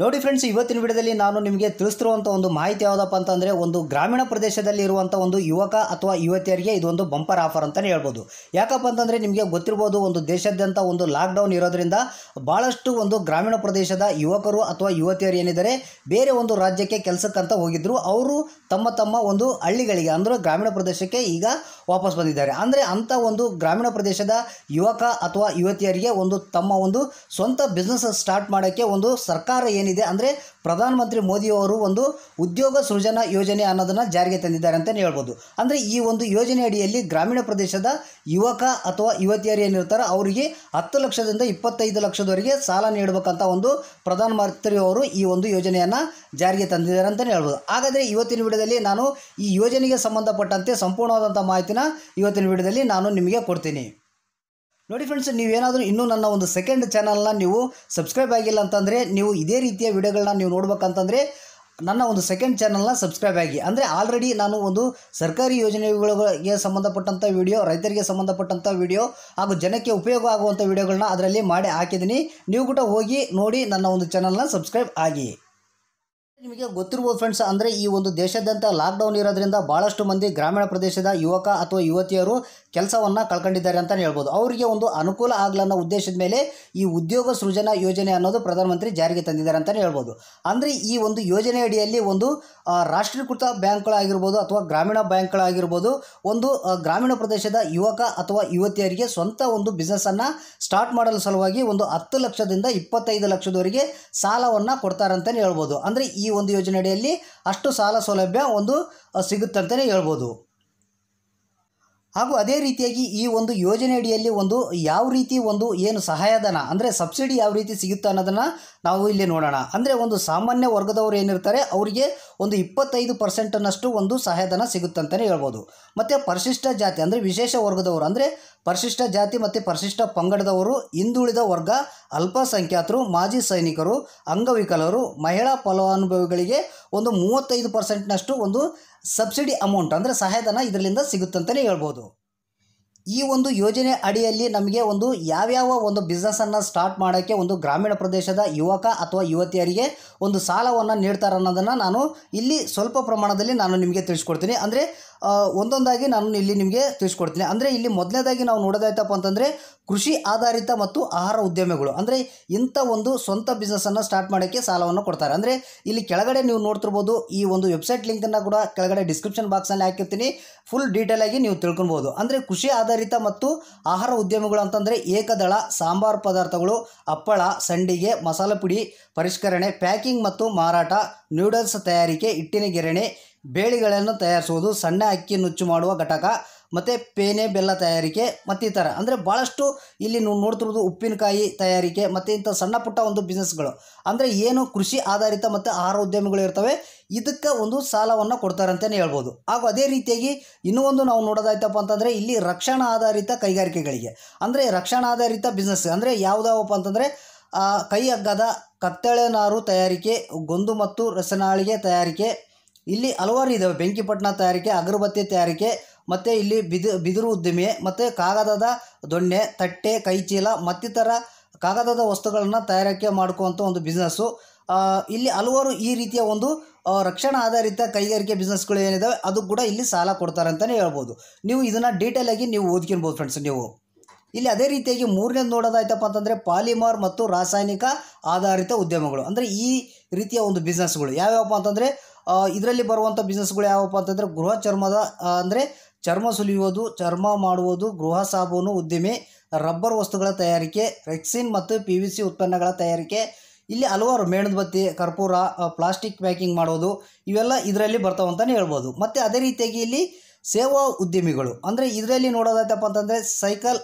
ನೋಡಿ ಫ್ರೆಂಡ್ಸ್ ಇವತ್ತಿನ ವಿಡಿಯೋದಲ್ಲಿ ನಾನು ನಿಮಗೆ ತಿಳಿಸ್ತಿರುವಂಥ ಒಂದು ಮಾಹಿತಿ ಯಾವುದಪ್ಪ ಅಂತಂದರೆ ಒಂದು ಗ್ರಾಮೀಣ ಪ್ರದೇಶದಲ್ಲಿ ಇರುವಂಥ ಒಂದು ಯುವಕ ಅಥವಾ ಯುವತಿಯರಿಗೆ ಇದೊಂದು ಬಂಪರ್ ಆಫರ್ ಅಂತಲೇ ಹೇಳ್ಬೋದು. ಯಾಕಪ್ಪ ಅಂತಂದರೆ ನಿಮಗೆ ಗೊತ್ತಿರ್ಬೋದು, ಒಂದು ದೇಶಾದ್ಯಂತ ಒಂದು ಲಾಕ್ಡೌನ್ ಇರೋದ್ರಿಂದ ಭಾಳಷ್ಟು ಒಂದು ಗ್ರಾಮೀಣ ಪ್ರದೇಶದ ಯುವಕರು ಅಥವಾ ಯುವತಿಯರು ಏನಿದ್ದಾರೆ, ಬೇರೆ ಒಂದು ರಾಜ್ಯಕ್ಕೆ ಕೆಲಸಕ್ಕಂತ ಹೋಗಿದ್ರು. ಅವರು ತಮ್ಮ ತಮ್ಮ ಒಂದು ಹಳ್ಳಿಗಳಿಗೆ, ಅಂದರೆ ಗ್ರಾಮೀಣ ಪ್ರದೇಶಕ್ಕೆ ಈಗ ವಾಪಸ್ ಬಂದಿದ್ದಾರೆ. ಅಂದರೆ ಅಂಥ ಒಂದು ಗ್ರಾಮೀಣ ಪ್ರದೇಶದ ಯುವಕ ಅಥವಾ ಯುವತಿಯರಿಗೆ ಒಂದು ತಮ್ಮ ಒಂದು ಸ್ವಂತ ಬಿಸ್ನೆಸ್ ಸ್ಟಾರ್ಟ್ ಮಾಡೋಕ್ಕೆ ಒಂದು ಸರ್ಕಾರ ಏನಿದೆ ಅಂದರೆ ಪ್ರಧಾನಮಂತ್ರಿ ಮೋದಿಯವರು ಒಂದು ಉದ್ಯೋಗ ಸೃಜನಾ ಯೋಜನೆ ಅನ್ನೋದನ್ನು ಜಾರಿಗೆ ತಂದಿದ್ದಾರೆ ಅಂತಲೇ ಹೇಳ್ಬೋದು. ಅಂದರೆ ಈ ಒಂದು ಯೋಜನೆ ಅಡಿಯಲ್ಲಿ ಗ್ರಾಮೀಣ ಪ್ರದೇಶದ ಯುವಕ ಅಥವಾ ಯುವತಿಯರು ಏನಿರ್ತಾರೋ ಅವರಿಗೆ ಹತ್ತು ಲಕ್ಷದಿಂದ ಇಪ್ಪತ್ತೈದು ಲಕ್ಷದವರೆಗೆ ಸಾಲ ನೀಡಬೇಕಂತ ಒಂದು ಪ್ರಧಾನಮಂತ್ರಿಯವರು ಈ ಒಂದು ಯೋಜನೆಯನ್ನು ಜಾರಿಗೆ ತಂದಿದ್ದಾರೆ ಅಂತಲೇ ಹೇಳ್ಬೋದು. ಹಾಗಾದರೆ ಇವತ್ತಿನ ವಿಡಿಯೋದಲ್ಲಿ ನಾನು ಈ ಯೋಜನೆಗೆ ಸಂಬಂಧಪಟ್ಟಂತೆ ಸಂಪೂರ್ಣವಾದಂಥ ಮಾಹಿತಿನ ಇವತ್ತಿನ ವಿಡಿಯೋದಲ್ಲಿ ನಾನು ನಿಮಗೆ ಕೊಡ್ತೀನಿ. ನೋಡಿ ಫ್ರೆಂಡ್ಸ್ ನೀವೇನಾದರೂ ಇನ್ನೂ ನನ್ನ ಒಂದು ಸೆಕೆಂಡ್ ಚಾನಲ್ನ ನೀವು ಸಬ್ಸ್ಕ್ರೈಬ್ ಆಗಿಲ್ಲ ಅಂತಂದರೆ, ನೀವು ಇದೇ ರೀತಿಯ ವಿಡಿಯೋಗಳನ್ನ ನೀವು ನೋಡ್ಬೇಕಂತಂದರೆ, ನನ್ನ ಒಂದು ಸೆಕೆಂಡ್ ಚಾನಲ್ನ ಸಬ್ಸ್ಕ್ರೈಬ್ ಆಗಿ. ಅಂದರೆ ಆಲ್ರೆಡಿ ನಾನು ಒಂದು ಸರ್ಕಾರಿ ಯೋಜನೆಗಳಿಗೆ ಸಂಬಂಧಪಟ್ಟಂಥ ವಿಡಿಯೋ ರೈತರಿಗೆ ಸಂಬಂಧಪಟ್ಟಂಥ ವಿಡಿಯೋ ಹಾಗೂ ಜನಕ್ಕೆ ಉಪಯೋಗ ಆಗುವಂಥ ವಿಡಿಯೋಗಳನ್ನ ಅದರಲ್ಲಿ ಮಾಡಿ ಹಾಕಿದ್ದೀನಿ. ನೀವು ಕೂಡ ಹೋಗಿ ನೋಡಿ ನನ್ನ ಒಂದು ಚಾನಲ್ನ ಸಬ್ಸ್ಕ್ರೈಬ್ ಆಗಿ. ನಿಮಗೆ ಗೊತ್ತಿರ್ಬೋದು ಫ್ರೆಂಡ್ಸ್ ಅಂದರೆ ಈ ಒಂದು ದೇಶಾದ್ಯಂತ ಲಾಕ್ಡೌನ್ ಇರೋದ್ರಿಂದ ಭಾಳಷ್ಟು ಮಂದಿ ಗ್ರಾಮೀಣ ಪ್ರದೇಶದ ಯುವಕ ಅಥವಾ ಯುವತಿಯರು ಕೆಲಸವನ್ನು ಕಳ್ಕೊಂಡಿದ್ದಾರೆ ಅಂತಲೇ ಹೇಳ್ಬೋದು. ಅವರಿಗೆ ಒಂದು ಅನುಕೂಲ ಆಗಲನ್ನೋ ಉದ್ದೇಶದ ಮೇಲೆ ಈ ಉದ್ಯೋಗ ಸೃಜನಾ ಯೋಜನೆ ಅನ್ನೋದು ಪ್ರಧಾನಮಂತ್ರಿ ಜಾರಿಗೆ ತಂದಿದ್ದಾರೆ ಅಂತಲೇ ಹೇಳ್ಬೋದು. ಅಂದರೆ ಈ ಒಂದು ಯೋಜನೆ ಅಡಿಯಲ್ಲಿ ಒಂದು ರಾಷ್ಟ್ರೀಕೃತ ಬ್ಯಾಂಕ್ಗಳಾಗಿರ್ಬೋದು ಅಥವಾ ಗ್ರಾಮೀಣ ಬ್ಯಾಂಕ್ಗಳಾಗಿರ್ಬೋದು ಒಂದು ಗ್ರಾಮೀಣ ಪ್ರದೇಶದ ಯುವಕ ಅಥವಾ ಯುವತಿಯರಿಗೆ ಸ್ವಂತ ಒಂದು ಬಿಸ್ನೆಸ್ಸನ್ನು ಸ್ಟಾರ್ಟ್ ಮಾಡಲು ಸಲುವಾಗಿ ಒಂದು ಹತ್ತು ಲಕ್ಷದಿಂದ ಇಪ್ಪತ್ತೈದು ಲಕ್ಷದವರೆಗೆ ಸಾಲವನ್ನು ಕೊಡ್ತಾರಂತಲೇ ಹೇಳ್ಬೋದು. ಅಂದರೆ ಈ ಒಂದು ಯೋಜನೆ ಅಡಿಯಲ್ಲಿ ಅಷ್ಟು ಸಾಲ ಸೌಲಭ್ಯ ಒಂದು ಸಿಗುತ್ತೆ ಸಿಗುತ್ತಂತಲೇ ಹೇಳ್ಬೋದು. ಹಾಗೂ ಅದೇ ರೀತಿಯಾಗಿ ಈ ಒಂದು ಯೋಜನೆ ಅಡಿಯಲ್ಲಿ ಒಂದು ಯಾವ ರೀತಿ ಒಂದು ಏನು ಸಹಾಯಧನ, ಅಂದರೆ ಸಬ್ಸಿಡಿ ಯಾವ ರೀತಿ ಸಿಗುತ್ತೆ ಅನ್ನೋದನ್ನು ನಾವು ಇಲ್ಲಿ ನೋಡೋಣ. ಅಂದರೆ ಒಂದು ಸಾಮಾನ್ಯ ವರ್ಗದವರು ಏನಿರ್ತಾರೆ, ಅವರಿಗೆ ಒಂದು ಇಪ್ಪತ್ತೈದು ಪರ್ಸೆಂಟನ್ನಷ್ಟು ಒಂದು ಸಹಾಯಧನ ಸಿಗುತ್ತೆ ಅಂತಲೇ ಹೇಳ್ಬೋದು. ಮತ್ತು ಪರಿಶಿಷ್ಟ ಜಾತಿ, ಅಂದರೆ ವಿಶೇಷ ವರ್ಗದವರು, ಅಂದರೆ ಪರಿಶಿಷ್ಟ ಜಾತಿ ಮತ್ತು ಪರಿಶಿಷ್ಟ ಪಂಗಡದವರು, ಹಿಂದುಳಿದ ವರ್ಗ, ಅಲ್ಪಸಂಖ್ಯಾತರು, ಮಾಜಿ ಸೈನಿಕರು, ಅಂಗವಿಕಲರು, ಮಹಿಳಾ ಫಲಾನುಭವಿಗಳಿಗೆ ಒಂದು ಮೂವತ್ತೈದು ಪರ್ಸೆಂಟ್ನಷ್ಟು ಒಂದು ಸಬ್ಸಿಡಿ ಅಮೌಂಟ್ ಅಂದರೆ ಸಹಾಯಧನ ಇದರಿಂದ ಸಿಗುತ್ತಂತಲೇ ಹೇಳ್ಬೋದು. ಈ ಒಂದು ಯೋಜನೆ ಅಡಿಯಲ್ಲಿ ನಮಗೆ ಒಂದು ಯಾವ್ಯಾವ ಒಂದು ಬಿಸ್ನೆಸ್ಸನ್ನು ಸ್ಟಾರ್ಟ್ ಮಾಡೋಕ್ಕೆ ಒಂದು ಗ್ರಾಮೀಣ ಪ್ರದೇಶದ ಯುವಕ ಅಥವಾ ಯುವತಿಯರಿಗೆ ಒಂದು ಸಾಲವನ್ನು ನೀಡ್ತಾರೆ ಅನ್ನೋದನ್ನು ನಾನು ಇಲ್ಲಿ ಸ್ವಲ್ಪ ಪ್ರಮಾಣದಲ್ಲಿ ನಾನು ನಿಮಗೆ ತಿಳಿಸ್ಕೊಡ್ತೀನಿ. ಅಂದರೆ ಒಂದೊಂದಾಗಿ ನಾನು ಇಲ್ಲಿ ನಿಮಗೆ ತಿಳಿಸ್ಕೊಡ್ತೀನಿ. ಅಂದರೆ ಇಲ್ಲಿ ಮೊದಲನೇದಾಗಿ ನಾವು ನೋಡೋದಾಯ್ತಪ್ಪ ಅಂತಂದರೆ ಕೃಷಿ ಆಧಾರಿತ ಮತ್ತು ಆಹಾರ ಉದ್ಯಮಗಳು. ಅಂದರೆ ಇಂಥ ಒಂದು ಸ್ವಂತ ಬಿಸ್ನೆಸ್ಸನ್ನು ಸ್ಟಾರ್ಟ್ ಮಾಡೋಕ್ಕೆ ಸಾಲವನ್ನು ಕೊಡ್ತಾರೆ. ಅಂದರೆ ಇಲ್ಲಿ ಕೆಳಗಡೆ ನೀವು ನೋಡ್ತಿರ್ಬೋದು ಈ ಒಂದು ವೆಬ್ಸೈಟ್ ಲಿಂಕನ್ನು ಕೂಡ ಕೆಳಗಡೆ ಡಿಸ್ಕ್ರಿಪ್ಷನ್ ಬಾಕ್ಸಲ್ಲಿ ಹಾಕಿರ್ತೀನಿ. ಫುಲ್ ಡೀಟೇಲಾಗಿ ನೀವು ತಿಳ್ಕೊಬೋದು ಅಂದರೆ ಕೃಷಿ ಆಧಾರಿತ ಮತ್ತು ಆಹಾರ ಉದ್ಯಮಗಳು ಅಂತಂದರೆ ಏಕದಳ ಸಾಂಬಾರು ಪದಾರ್ಥಗಳು, ಹಪ್ಪಳ, ಸಂಡಿಗೆ, ಮಸಾಲೆ ಪುಡಿ, ಪರಿಷ್ಕರಣೆ, ಪ್ಯಾಕಿಂಗ್ ಮತ್ತು ಮಾರಾಟ ನೂಡಲ್ಸ್ ತಯಾರಿಕೆ, ಹಿಟ್ಟಿನ ಗಿರಣಿ ಬೇಳೆಗಳನ್ನು ತಯಾರಿಸುವುದು, ಸಣ್ಣ ಅಕ್ಕಿ ನುಚ್ಚು ಮಾಡುವ ಘಟಕ, ಮತ್ತು ಪೇನೆ, ಬೆಲ್ಲ ತಯಾರಿಕೆ ಮತ್ತಿತರ. ಅಂದರೆ ಭಾಳಷ್ಟು ಇಲ್ಲಿ ನೀವು ನೋಡ್ತಿರೋದು ಉಪ್ಪಿನಕಾಯಿ ತಯಾರಿಕೆ ಮತ್ತು ಇಂಥ ಸಣ್ಣ ಪುಟ್ಟ ಒಂದು ಬಿಸ್ನೆಸ್ಗಳು ಅಂದರೆ ಏನು ಕೃಷಿ ಆಧಾರಿತ ಮತ್ತು ಆಹಾರ ಉದ್ಯಮಗಳು ಇರ್ತವೆ, ಇದಕ್ಕೆ ಒಂದು ಸಾಲವನ್ನು ಕೊಡ್ತಾರೆ ಅಂತಲೇ ಹೇಳ್ಬೋದು. ಹಾಗೂ ಅದೇ ರೀತಿಯಾಗಿ ಇನ್ನೂ ನಾವು ನೋಡೋದಾಯ್ತಪ್ಪ ಅಂತಂದರೆ ಇಲ್ಲಿ ರಕ್ಷಣಾ ಆಧಾರಿತ ಕೈಗಾರಿಕೆಗಳಿಗೆ. ಅಂದರೆ ರಕ್ಷಣಾ ಆಧಾರಿತ ಬಿಸ್ನೆಸ್ ಅಂದರೆ ಯಾವುದಾವಪ್ಪ ಅಂತಂದರೆ ಕೈ ಹಗ್ಗದ ಕತ್ತಳೆ ನಾರು ತಯಾರಿಕೆ, ಗೊಂದು ಮತ್ತು ರಸನಾಳಿಗೆ ತಯಾರಿಕೆ ಇಲ್ಲಿ ಹಲವಾರು ಇದ್ದಾವೆ ಬೆಂಕಿಪಟ್ಟಣ ತಯಾರಿಕೆ, ಅಗರಬತ್ತಿ ತಯಾರಿಕೆ, ಮತ್ತು ಇಲ್ಲಿ ಬಿದ, ಬಿದಿರು ಉದ್ದಿಮೆ, ಮತ್ತು ಕಾಗದದ ದೊಣ್ಣೆ, ತಟ್ಟೆ, ಕೈಚೀಲ, ಮತ್ತಿತರ ಕಾಗದದ ವಸ್ತುಗಳನ್ನು ತಯಾರಿಕೆ ಮಾಡ್ಕೋವಂಥ ಒಂದು ಬಿಸ್ನೆಸ್ಸು ಇಲ್ಲಿ ಹಲವಾರು ಈ ರೀತಿಯ ಒಂದು ರಕ್ಷಣಾ ಆಧಾರಿತ ಕೈಗಾರಿಕೆ ಬಿಸ್ನೆಸ್ಗಳು ಏನಿದ್ದಾವೆ ಅದು ಕೂಡ ಇಲ್ಲಿ ಸಾಲ ಕೊಡ್ತಾರೆ ಅಂತಲೇ ಹೇಳ್ಬೋದು. ನೀವು ಇದನ್ನು ಡೀಟೇಲಾಗಿ ನೀವು ಓದ್ಕೊಬೋದು ಫ್ರೆಂಡ್ಸ್ ನೀವು. ಇಲ್ಲಿ ಅದೇ ರೀತಿಯಾಗಿ ಮೂರನೇದು ನೋಡೋದಾಯ್ತಪ್ಪ ಅಂತಂದರೆ ಪಾಲಿಮರ್ ಮತ್ತು ರಾಸಾಯನಿಕ ಆಧಾರಿತ ಉದ್ಯಮಗಳು. ಅಂದರೆ ಈ ರೀತಿಯ ಒಂದು ಬಿಸ್ನೆಸ್ಗಳು ಯಾವ್ಯಾವಪ್ಪ ಅಂತಂದರೆ ಇದರಲ್ಲಿ ಬರುವಂಥ ಬಿಸ್ನೆಸ್ಗಳು ಯಾವಪ್ಪ ಅಂತಂದರೆ ಗೃಹ ಚರ್ಮದ ಅಂದರೆ ಚರ್ಮ ಸುಲಿಯುವುದು ಚರ್ಮ ಮಾಡುವುದು ಗೃಹ ಸಾಬೂನು ಉದ್ದಿಮೆ ರಬ್ಬರ್ ವಸ್ತುಗಳ ತಯಾರಿಕೆ ರೆಕ್ಸಿನ್ ಮತ್ತು ಪಿ ವಿ ಸಿ ಉತ್ಪನ್ನಗಳ ತಯಾರಿಕೆ ಇಲ್ಲಿ ಹಲವಾರು ಮೇಣದಬತ್ತಿ ಕರ್ಪೂರ ಆ, ಪ್ಲಾಸ್ಟಿಕ್ ಪ್ಯಾಕಿಂಗ್ ಮಾಡೋದು ಇವೆಲ್ಲ ಇದರಲ್ಲಿ ಬರ್ತಾವಂತಲೇ ಹೇಳ್ಬೋದು. ಮತ್ತು ಅದೇ ರೀತಿಯಾಗಿ ಇಲ್ಲಿ ಸೇವಾ ಉದ್ಯಮಿಗಳು ಅಂದರೆ ಇದರಲ್ಲಿ ನೋಡೋದಾಯ್ತಪ್ಪ ಅಂತಂದರೆ ಸೈಕಲ್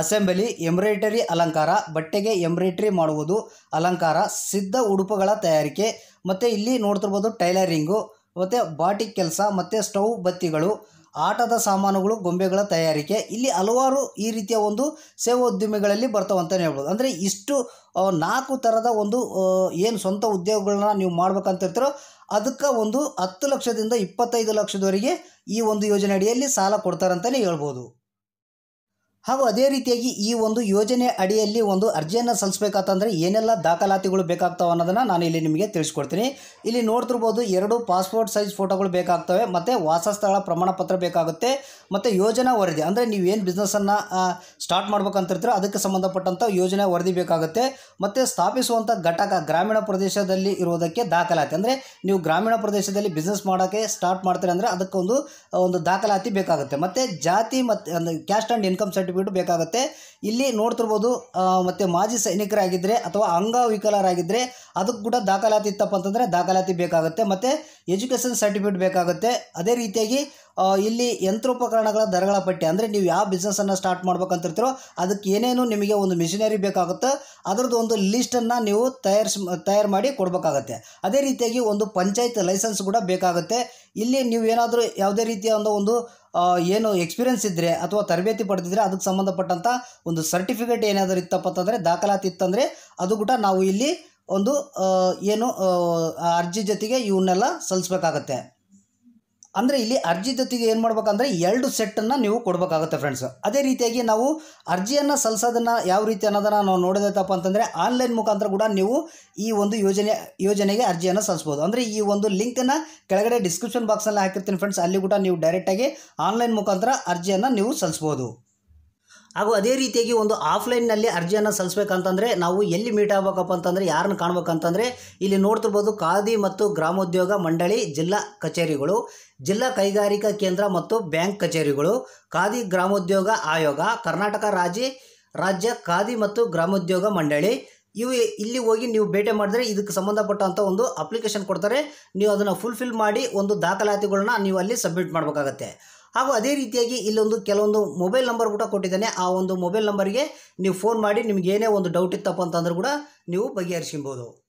ಅಸೆಂಬಲಿ, ಎಂಬ್ರಾಯ್ಡರಿ ಅಲಂಕಾರ, ಬಟ್ಟೆಗೆ ಎಂಬ್ರಾಯ್ಡ್ರಿ ಮಾಡುವುದು, ಅಲಂಕಾರ, ಸಿದ್ಧ ಉಡುಪುಗಳ ತಯಾರಿಕೆ, ಮತ್ತು ಇಲ್ಲಿ ನೋಡ್ತಿರ್ಬೋದು ಟೈಲರಿಂಗು, ಮತ್ತು ಬಾಟಿಕ್ ಕೆಲಸ, ಮತ್ತು ಸ್ಟವ್ ಬತ್ತಿಗಳು, ಆಟದ ಸಾಮಾನುಗಳು, ಗೊಂಬೆಗಳ ತಯಾರಿಕೆ. ಇಲ್ಲಿ ಹಲವಾರು ಈ ರೀತಿಯ ಒಂದು ಸೇವೋದ್ಯಮಿಗಳಲ್ಲಿ ಬರ್ತಾವಂತಲೇ ಹೇಳ್ಬೋದು. ಅಂದರೆ ಇಷ್ಟು ನಾಲ್ಕು ಥರದ ಒಂದು ಏನು ಸ್ವಂತ ಉದ್ಯೋಗಗಳನ್ನ ನೀವು ಮಾಡ್ಬೇಕಂತ ಇರ್ತಾರೋ ಅದಕ್ಕೆ ಒಂದು ಹತ್ತು ಲಕ್ಷದಿಂದ ಇಪ್ಪತ್ತೈದು ಲಕ್ಷದವರೆಗೆ ಈ ಒಂದು ಯೋಜನೆ ಅಡಿಯಲ್ಲಿ ಸಾಲ ಕೊಡ್ತಾರಂತಲೇ ಹೇಳ್ಬೋದು. ಹಾಗೂ ಅದೇ ರೀತಿಯಾಗಿ ಈ ಒಂದು ಯೋಜನೆ ಅಡಿಯಲ್ಲಿ ಒಂದು ಅರ್ಜಿಯನ್ನು ಸಲ್ಲಿಸಬೇಕಂತಂದರೆ ಏನೆಲ್ಲ ದಾಖಲಾತಿಗಳು ಬೇಕಾಗ್ತವೆ ಅನ್ನೋದನ್ನು ನಾನು ಇಲ್ಲಿ ನಿಮಗೆ ತಿಳಿಸ್ಕೊಡ್ತೀನಿ. ಇಲ್ಲಿ ನೋಡ್ತಿರ್ಬೋದು ಎರಡು ಪಾಸ್ಪೋರ್ಟ್ ಸೈಜ್ ಫೋಟೋಗಳು ಬೇಕಾಗ್ತವೆ, ಮತ್ತು ವಾಸಸ್ಥಳ ಪ್ರಮಾಣ ಪತ್ರ ಬೇಕಾಗುತ್ತೆ, ಮತ್ತು ಯೋಜನಾ ವರದಿ. ಅಂದರೆ ನೀವು ಏನು ಬಿಸ್ನೆಸ್ಸನ್ನು ಸ್ಟಾರ್ಟ್ ಮಾಡ್ಬೇಕಂತಿರ್ತೀರೋ ಅದಕ್ಕೆ ಸಂಬಂಧಪಟ್ಟಂಥ ಯೋಜನೆ ವರದಿ ಬೇಕಾಗುತ್ತೆ, ಮತ್ತು ಸ್ಥಾಪಿಸುವಂಥ ಘಟಕ ಗ್ರಾಮೀಣ ಪ್ರದೇಶದಲ್ಲಿ ಇರುವುದಕ್ಕೆ ದಾಖಲಾತಿ. ಅಂದರೆ ನೀವು ಗ್ರಾಮೀಣ ಪ್ರದೇಶದಲ್ಲಿ ಬಿಸ್ನೆಸ್ ಮಾಡೋಕ್ಕೆ ಸ್ಟಾರ್ಟ್ ಮಾಡ್ತೀರಿ ಅಂದರೆ ಅದಕ್ಕೊಂದು, ಒಂದು ದಾಖಲಾತಿ ಬೇಕಾಗುತ್ತೆ. ಮತ್ತು ಜಾತಿ ಮತ್ತು ಅಂದರೆ ಕ್ಯಾಸ್ಟ್ ಆ್ಯಂಡ್ ಇನ್ಕಮ್ ಸರ್ಟಿಫಿಕೇಟ್ ಬೇಕಾಗುತ್ತೆ. ಇಲ್ಲಿ ನೋಡ್ತಿರ್ಬೋದು ಮತ್ತು ಮಾಜಿ ಸೈನಿಕರಾಗಿದ್ದರೆ ಅಥವಾ ಅಂಗವಿಕಲರಾಗಿದ್ದರೆ ಅದಕ್ಕೆ ಕೂಡ ದಾಖಲಾತಿ ಇತ್ತಪ್ಪ ಅಂತಂದರೆ ದಾಖಲಾತಿ ಬೇಕಾಗುತ್ತೆ. ಮತ್ತು ಎಜುಕೇಷನ್ ಸರ್ಟಿಫಿಕೇಟ್ ಬೇಕಾಗುತ್ತೆ. ಅದೇ ರೀತಿಯಾಗಿ ಇಲ್ಲಿ ಯಂತ್ರೋಪಕರಣಗಳ ದರಗಳ ಪಟ್ಟಿ, ಅಂದರೆ ನೀವು ಯಾವ ಬಿಸ್ನೆಸ್ಸನ್ನು ಸ್ಟಾರ್ಟ್ ಮಾಡ್ಬೇಕಂತಿರ್ತೀರೋ ಅದಕ್ಕೆ ಏನೇನು ನಿಮಗೆ ಒಂದು ಮಿಷಿನರಿ ಬೇಕಾಗುತ್ತೋ. ಅದರದ್ದು ಒಂದು ಲಿಸ್ಟನ್ನು ನೀವು ತಯಾರಿಸಿ, ತಯಾರು ಮಾಡಿ ಕೊಡಬೇಕಾಗತ್ತೆ. ಅದೇ ರೀತಿಯಾಗಿ ಒಂದು ಪಂಚಾಯತ್ ಲೈಸೆನ್ಸ್ ಕೂಡ ಬೇಕಾಗುತ್ತೆ. ಇಲ್ಲಿ ನೀವು ಏನಾದರೂ ಯಾವುದೇ ರೀತಿಯ ಒಂದು ಒಂದು ಏನು ಎಕ್ಸ್ಪೀರಿಯನ್ಸ್ ಇದ್ದರೆ ಅಥವಾ ತರಬೇತಿ ಪಡೆದಿದ್ದರೆ ಅದಕ್ಕೆ ಸಂಬಂಧಪಟ್ಟಂಥ ಒಂದು ಸರ್ಟಿಫಿಕೇಟ್ ಏನಾದರೂ ಇತ್ತಪ್ಪ ಅಂತಂದರೆ, ದಾಖಲಾತಿ ಇತ್ತಂದರೆ ಅದು ಕೂಡ ನಾವು ಇಲ್ಲಿ ಒಂದು ಏನು ಅರ್ಜಿ ಜೊತೆಗೆ ಇವನ್ನೆಲ್ಲ ಸಲ್ಲಿಸ್ಬೇಕಾಗತ್ತೆ. ಅಂದರೆ ಇಲ್ಲಿ ಅರ್ಜಿ ಜೊತೆಗೆ ಏನು ಮಾಡ್ಬೇಕಂದ್ರೆ ಎರಡು ಸೆಟ್ಟನ್ನು ನೀವು ಕೊಡಬೇಕಾಗುತ್ತೆ ಫ್ರೆಂಡ್ಸ್ ಅದೇ ರೀತಿಯಾಗಿ ನಾವು ಅರ್ಜಿಯನ್ನು ಸಲ್ಲಿಸೋದನ್ನು ಯಾವ ರೀತಿ ಅನ್ನೋದನ್ನು ನಾವು ನೋಡೋದೈತಪ್ಪ ಅಂತಂದರೆ ಆನ್ಲೈನ್ ಮುಖಾಂತರ ಕೂಡ ನೀವು ಈ ಒಂದು ಯೋಜನೆ, ಯೋಜನೆಗೆ ಅರ್ಜಿಯನ್ನು ಸಲ್ಲಿಸ್ಬೋದು ಅಂದರೆ ಈ ಒಂದು ಲಿಂಕನ್ನು ಕೆಳಗಡೆ ಡಿಸ್ಕ್ರಿಪ್ಷನ್ ಬಾಕ್ಸಲ್ಲಿ ಹಾಕಿರ್ತೀನಿ ಫ್ರೆಂಡ್ಸ್ ಅಲ್ಲಿ ಕೂಡ ನೀವು ಡೈರೆಕ್ಟಾಗಿ ಆನ್ಲೈನ್ ಮುಖಾಂತರ ಅರ್ಜಿಯನ್ನು ನೀವು ಸಲ್ಲಿಸ್ಬೋದು ಹಾಗೂ ಅದೇ ರೀತಿಯಾಗಿ ಒಂದು ಆಫ್ಲೈನ್ನಲ್ಲಿ ಅರ್ಜಿಯನ್ನು ಸಲ್ಲಿಸಬೇಕಂತಂದರೆ ನಾವು ಎಲ್ಲಿ ಮೀಟ್ ಆಗಬೇಕಪ್ಪ ಅಂತಂದರೆ ಯಾರನ್ನು ಕಾಣಬೇಕಂತಂದರೆ ಇಲ್ಲಿ ನೋಡ್ತಿರ್ಬೋದು ಖಾದಿ ಮತ್ತು ಗ್ರಾಮೋದ್ಯೋಗ ಮಂಡಳಿ, ಜಿಲ್ಲಾ ಕಚೇರಿಗಳು, ಜಿಲ್ಲಾ ಕೈಗಾರಿಕಾ ಕೇಂದ್ರ ಮತ್ತು ಬ್ಯಾಂಕ್ ಕಚೇರಿಗಳು, ಖಾದಿ ಗ್ರಾಮೋದ್ಯೋಗ ಆಯೋಗ, ಕರ್ನಾಟಕ ರಾಜ್ಯ ರಾಜ್ಯ ಖಾದಿ ಮತ್ತು ಗ್ರಾಮೋದ್ಯೋಗ ಮಂಡಳಿ. ಇವು ಇಲ್ಲಿ ಹೋಗಿ ನೀವು ಭೇಟಿ ಮಾಡಿದ್ರೆ ಇದಕ್ಕೆ ಸಂಬಂಧಪಟ್ಟಂಥ ಒಂದು ಅಪ್ಲಿಕೇಶನ್ ಕೊಡ್ತಾರೆ. ನೀವು ಅದನ್ನು ಫುಲ್ಫಿಲ್ ಮಾಡಿ ಒಂದು ದಾಖಲಾತಿಗಳನ್ನ ನೀವು ಅಲ್ಲಿ ಸಬ್ಮಿಟ್ ಮಾಡಬೇಕಾಗತ್ತೆ. ಹಾಗೂ ಅದೇ ರೀತಿಯಾಗಿ ಇಲ್ಲೊಂದು ಕೆಲವೊಂದು ಮೊಬೈಲ್ ನಂಬರ್ ಕೂಡ ಕೊಟ್ಟಿದ್ದಾನೆ. ಆ ಒಂದು ಮೊಬೈಲ್ ನಂಬರ್ಗೆ ನೀವು ಫೋನ್ ಮಾಡಿ ನಿಮ್ಗೆ ಏನೇ ಒಂದು ಡೌಟ್ ಇತ್ತಪ್ಪ ಅಂತಂದ್ರೂ ಕೂಡ ನೀವು ಬಗೆಹರಿಸ್ಕೊಬೋದು.